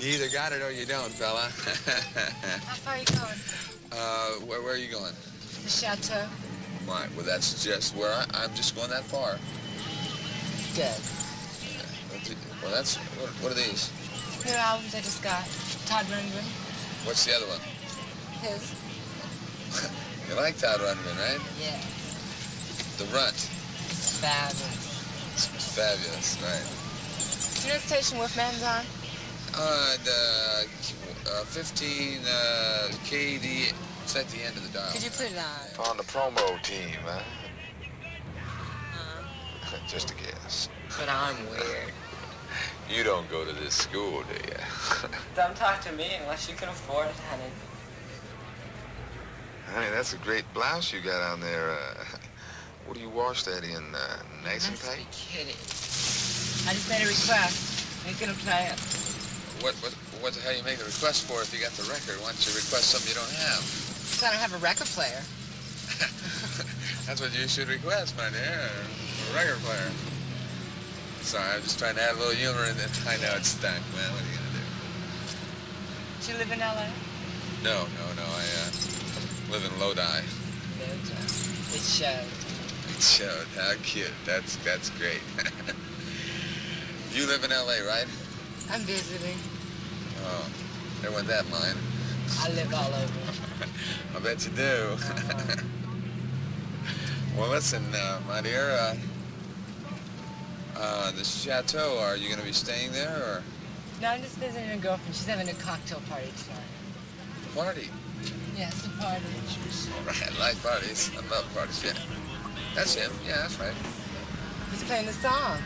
You either got it or you don't, fella. How far are you going? uh, where, where are you going? The chateau. My, well, that's just where I, I'm just going that far. Good. Well, that's, what, what are these? New albums I just got. Todd Rundgren. What's the other one? His. you like Todd Rundgren, right? Yeah. The Runt. It's fabulous. It's fabulous, right. Do you know what station Wolfman's on? Uh, the uh, 15 uh, KD. It's at the end of the dial. Could you put it on? On the promo team, huh? Uh, Just a guess. but I'm weird. You don't go to this school, do you? Don't talk to me unless you can afford it, honey. Honey, that's a great blouse you got on there. Uh, what do you wash that in? Uh, nice and tight. Must tight? be kidding. I just made a request. Ain't gonna play it. What, what, what the hell you make the request for if you got the record? Why don't you request something you don't have? So I don't have a record player. That's what you should request, my dear. A record player. Sorry, I'm just trying to add a little humor in. I know it's stank, man. What are you gonna do? Do you live in L.A.? No, no, no. I uh, live in Lodi. It showed. It showed. How cute. That's that's great. you live in L.A., right? I'm visiting. Oh, there went that mine. I live all over. I bet you do. well, listen, uh, my dear. Uh, uh, the chateau. Are you going to be staying there or No, I'm just visiting a girlfriend. She's having a cocktail party tonight. party? Yes, a party. All right, I like parties. I love parties. Yeah, that's him. Yeah, that's right. He's playing the song.